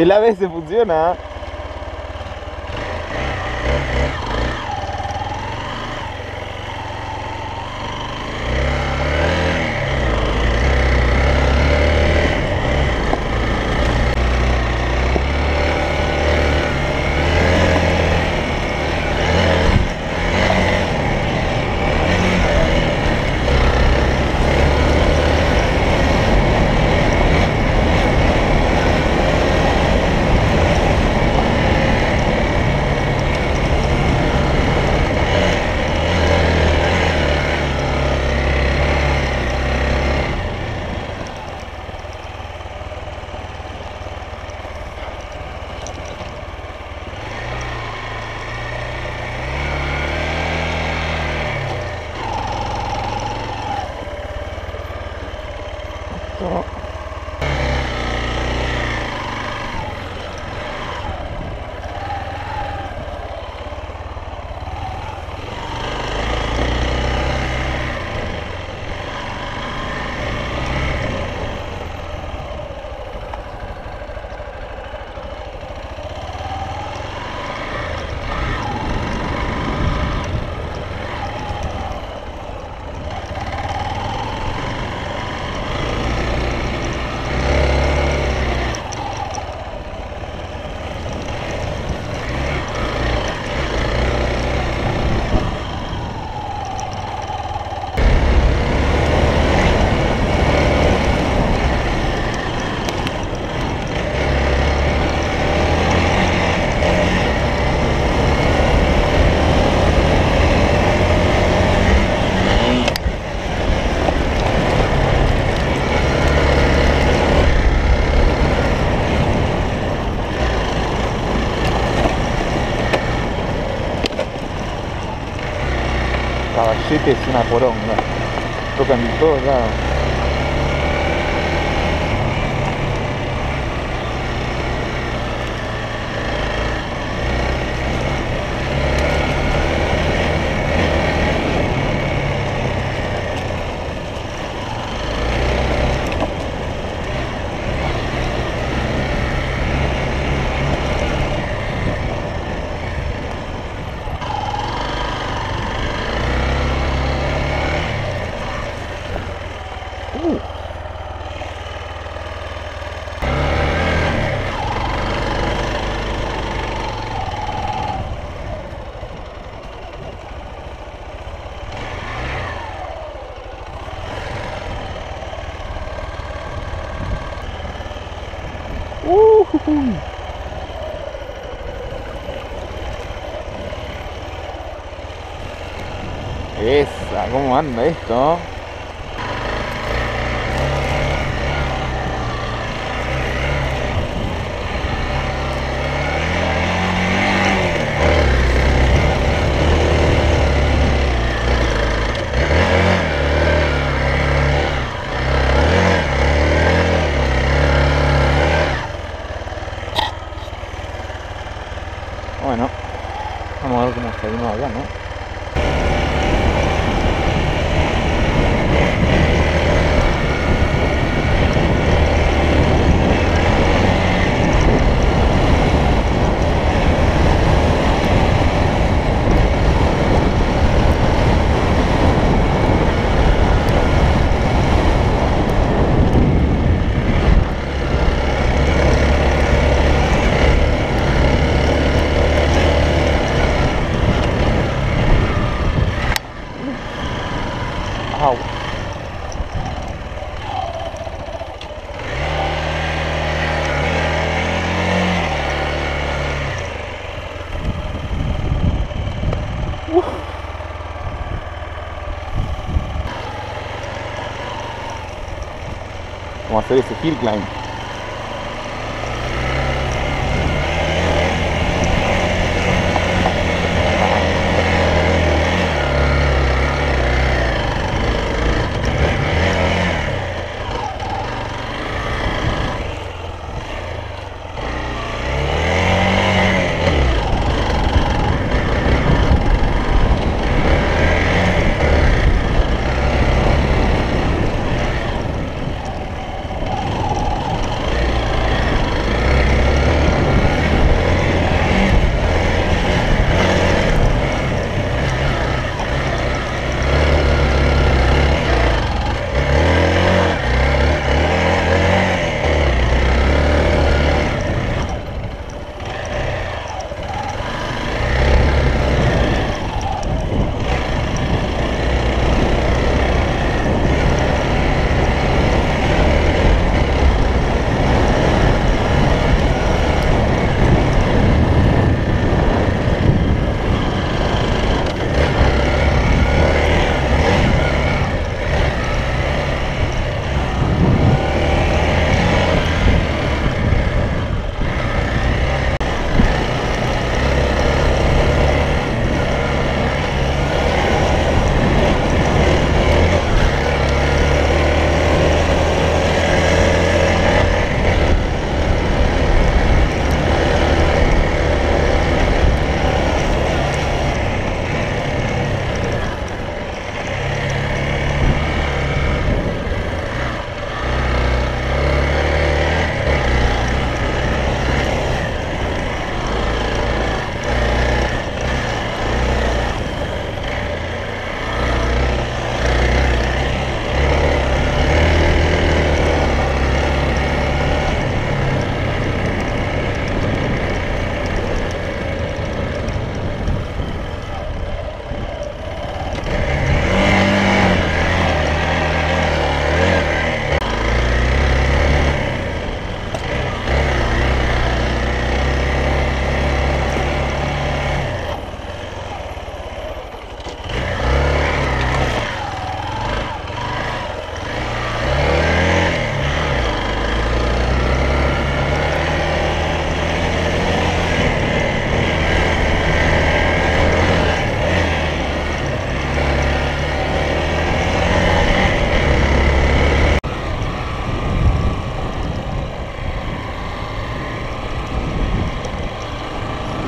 El ABS funciona. と。7 es una poronga. Tocan en todos lados. Então, Uf. Vamos a hacer ese hill climb.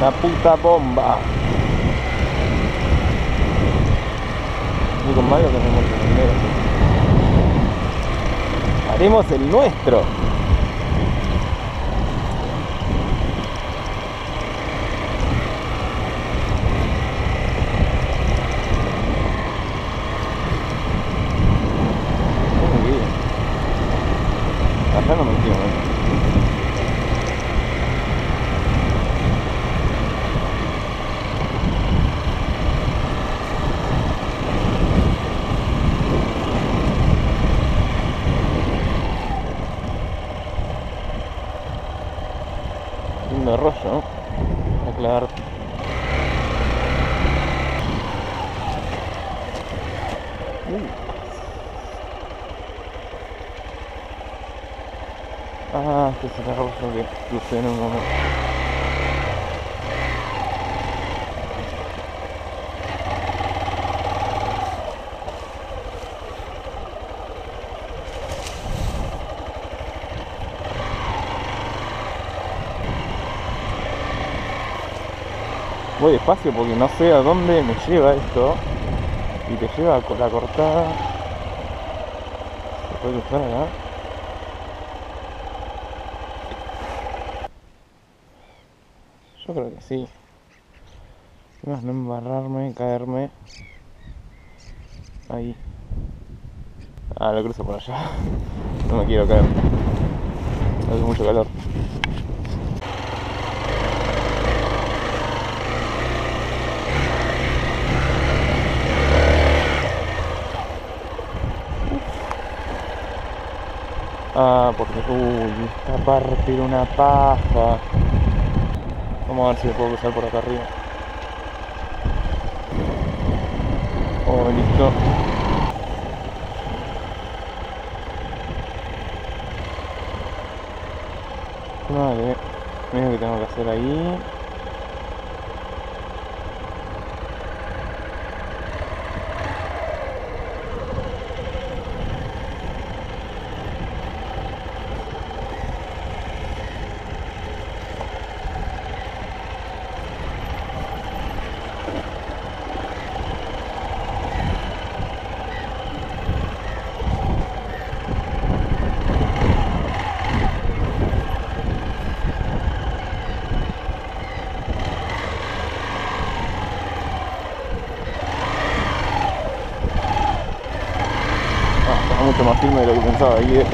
Una puta bomba. Y con Mario tenemos el dinero. Haremos el nuestro. Muy bien. Acá no me quiero, ¿eh? Lindo rollo, ¿no? Aclarar. Uy. Ah, este es el rollo que crucé en un momento. Voy despacio porque no sé a dónde me lleva esto. Y te lleva a co- la cortada. ¿Se puede cruzar acá? Yo creo que sí. Más no embarrarme, caerme. Ahí. Ah, lo cruzo por allá. No me quiero caer. Hace mucho calor. Ah, porque. Uy, esta parte era una paja. Vamos a ver si puedo cruzar por acá arriba. Oh, listo. Vale, mira que tengo que hacer ahí. Ah, está más firme de lo que pensaba ahí.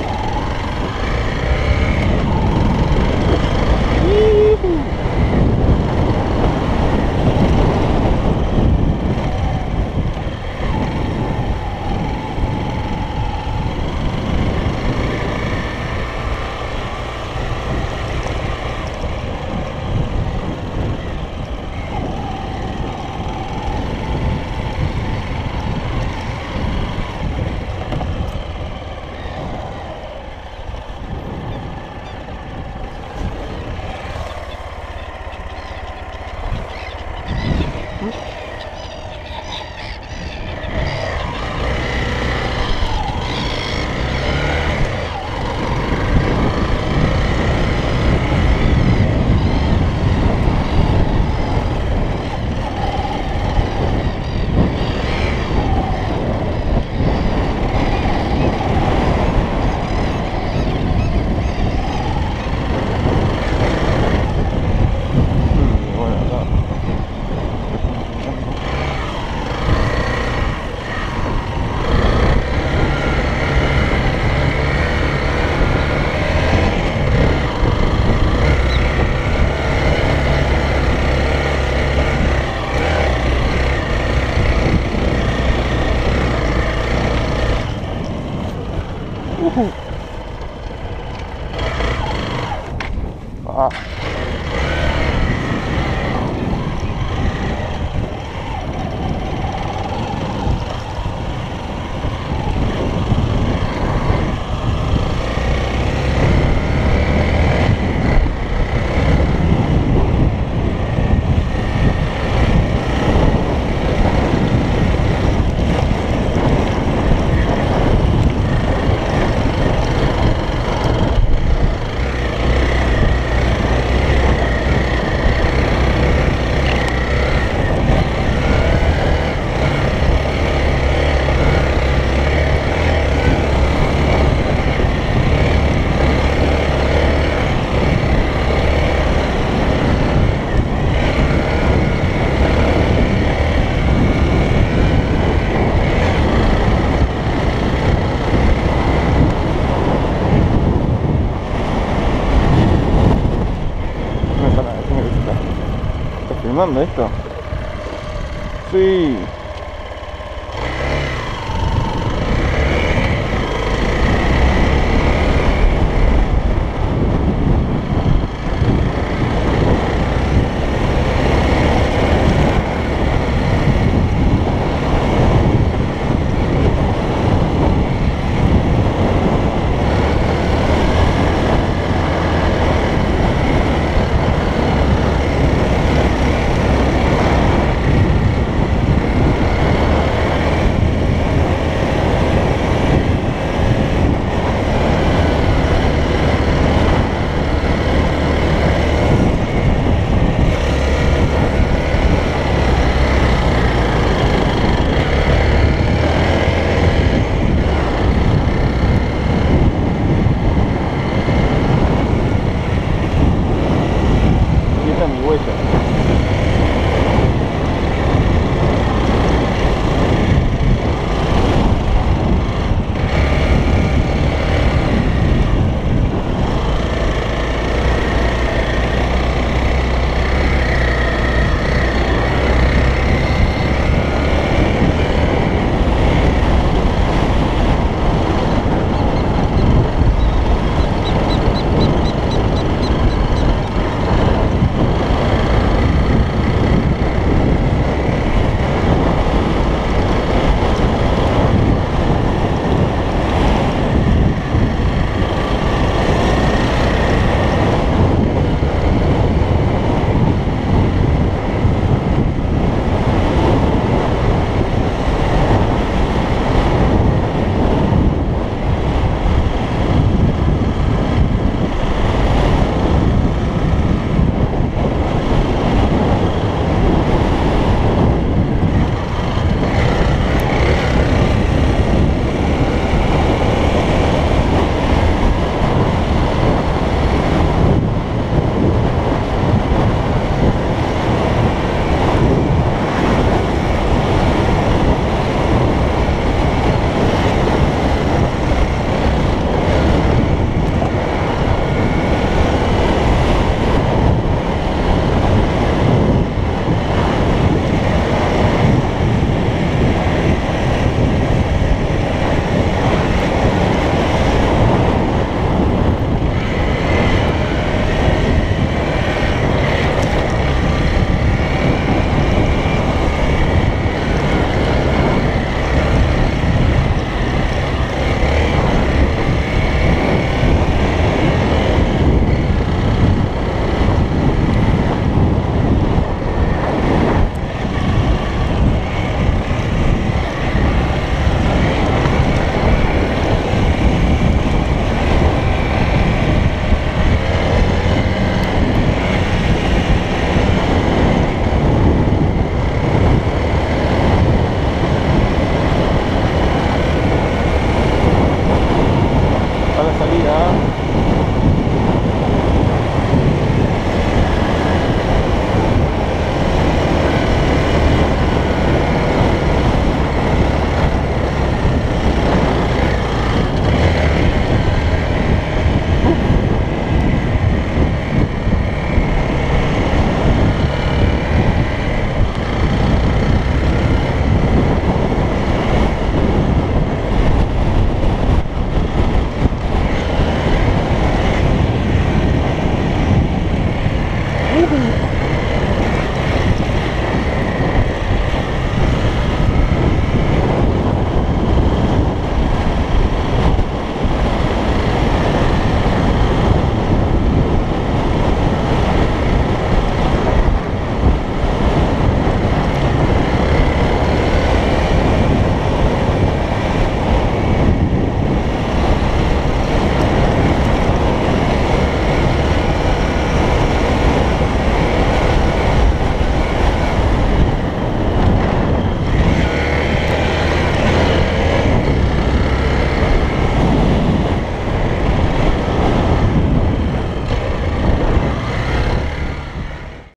Filmando esto? Sí.